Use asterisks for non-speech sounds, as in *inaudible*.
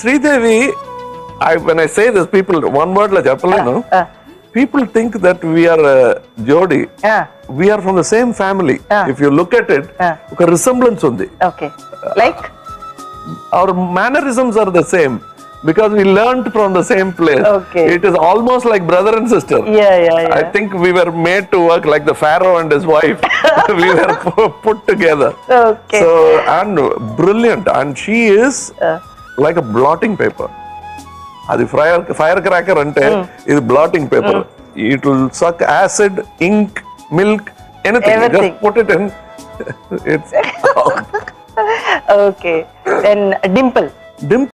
Sridevi I when I say this, people one word la చెప్పలేను uh. people think that we are uh, Jodi. Ah. We are from the same family. Ah. If you look at it, Ah. ఒక resemblance ఉంది. Okay like Our mannerisms are the same because we learnt from the same place. Okay. It is almost like brother and sister. Yeah yeah yeah I think we were made to work like the Pharaoh and his wife. *laughs* *laughs* we were pu- put together. Okay. So, and brilliant. And she is like a blotting paper. అది fire fire cracker అంటే ఇది blotting paper it will suck acid ink milk anything Everything. Just put it in it's okay then Dimple dim